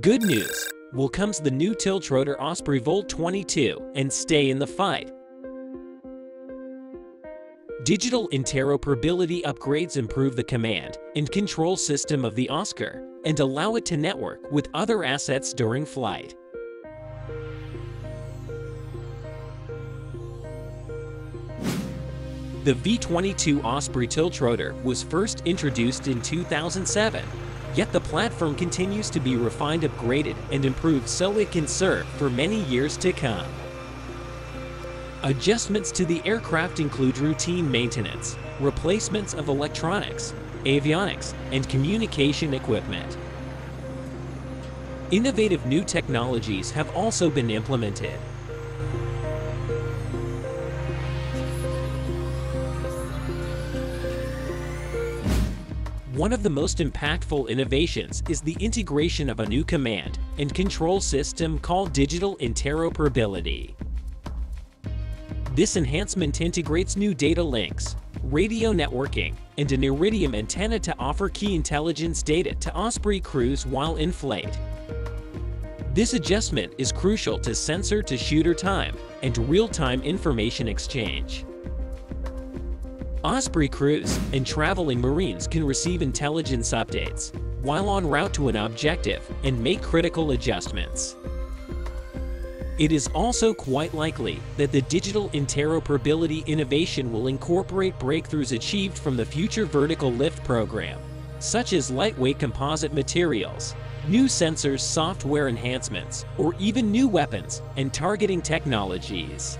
Good news! Will comes the new tiltrotor Osprey Volt 22 and stay in the fight. Digital interoperability upgrades improve the command and control system of the Osprey and allow it to network with other assets during flight. The V22 Osprey tiltrotor was first introduced in 2007 Yet the platform continues to be refined, upgraded, and improved so it can serve for many years to come. Adjustments to the aircraft include routine maintenance, replacements of electronics, avionics, and communication equipment. Innovative new technologies have also been implemented, One of the most impactful innovations is the integration of a new command and control system called digital interoperability. This enhancement integrates new data links, radio networking, and an Iridium antenna to offer key intelligence data to Osprey crews while in flight. This adjustment is crucial to sensor-to-shooter time and real-time information exchange. Osprey crews and traveling Marines can receive intelligence updates while en route to an objective and make critical adjustments. It is also quite likely that the digital interoperability innovation will incorporate breakthroughs achieved from the Future Vertical Lift program, such as lightweight composite materials, new sensors software enhancements, or even new weapons and targeting technologies.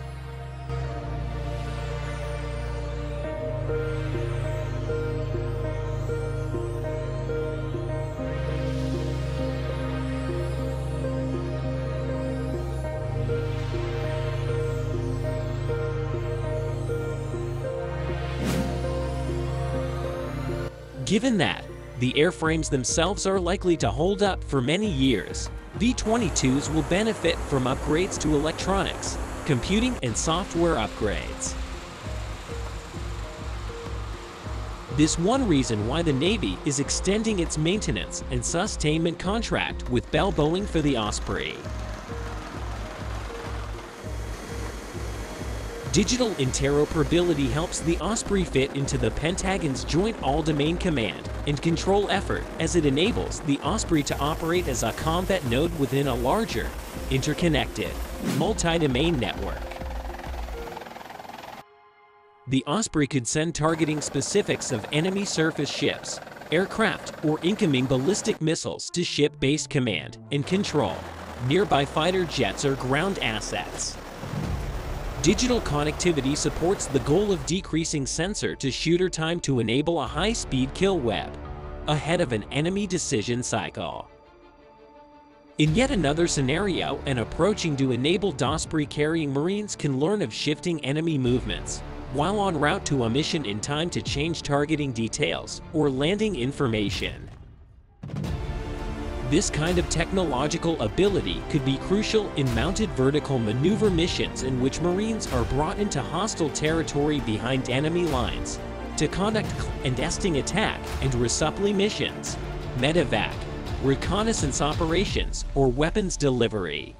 Given that, the airframes themselves are likely to hold up for many years, V-22s will benefit from upgrades to electronics, computing and software upgrades. This one reason why the Navy is extending its maintenance and sustainment contract with Bell Boeing for the Osprey. Digital interoperability helps the Osprey fit into the Pentagon's Joint All-Domain Command and Control effort as it enables the Osprey to operate as a combat node within a larger, interconnected, multi-domain network. The Osprey could send targeting specifics of enemy surface ships, aircraft, or incoming ballistic missiles to ship-based command and control, nearby fighter jets or ground assets. Digital connectivity supports the goal of decreasing sensor-to-shooter time to enable a high-speed kill web, ahead of an enemy decision cycle. In yet another scenario, an approaching to enable Osprey carrying Marines can learn of shifting enemy movements, while en route to a mission in time to change targeting details or landing information. This kind of technological ability could be crucial in mounted vertical maneuver missions in which Marines are brought into hostile territory behind enemy lines to conduct clandestine attack and resupply missions, medevac, reconnaissance operations, or weapons delivery.